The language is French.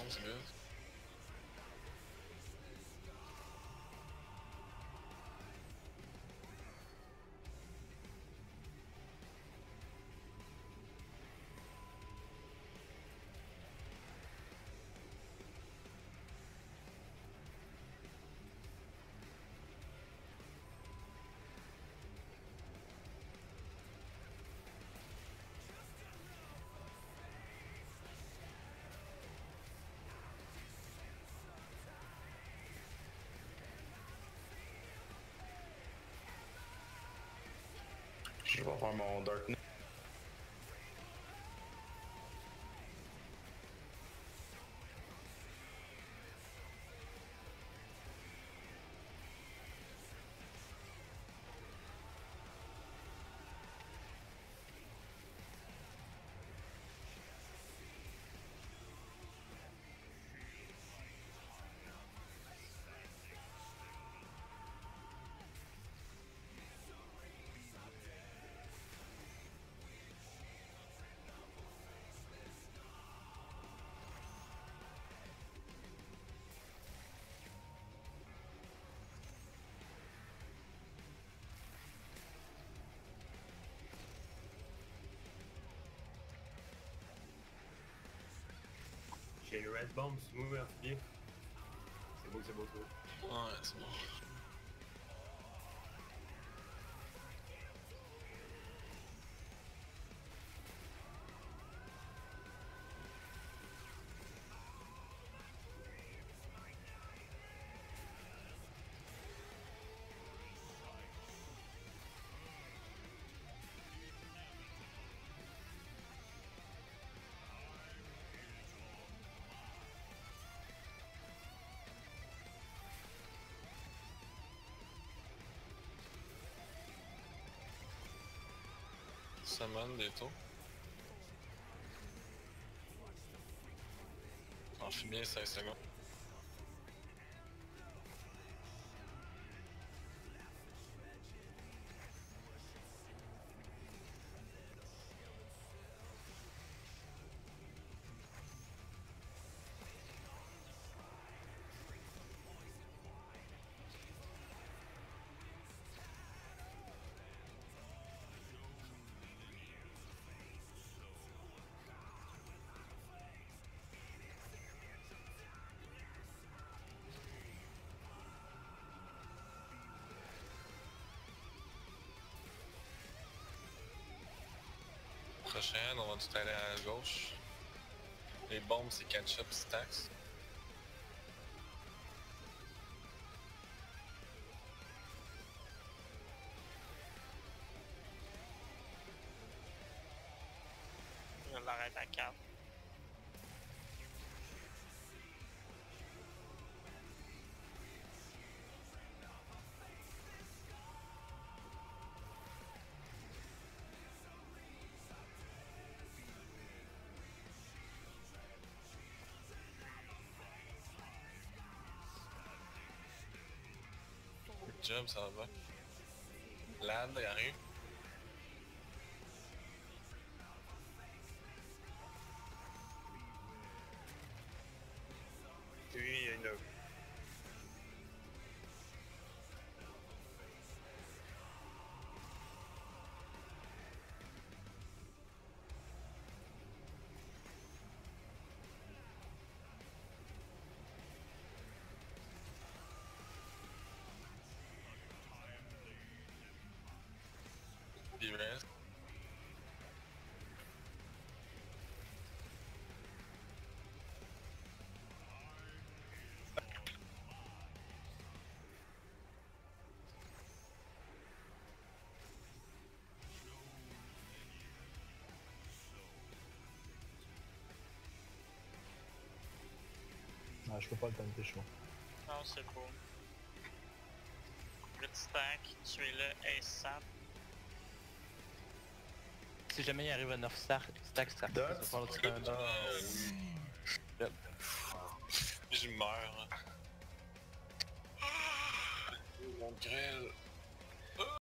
songs and moves. Je vais faire mon Darkness. Red bomb sur moi, amphibie. C'est beau, c'est beau, c'est beau. Ouais, c'est bon. Semaine bientôt. Amphibien 5 secondes. Prochaine, on va tout aller à gauche. Les bombes, c'est catch-up stacks. Je l'arrête à 4. Good job, ça va je peux pas le tenter, chaud. Non, c'est beau. Le stack, tuez-le ASAP. Si jamais il arrive à 9 stack, stack, stack, ça va faire le petit. Je meurs. Mon grêle.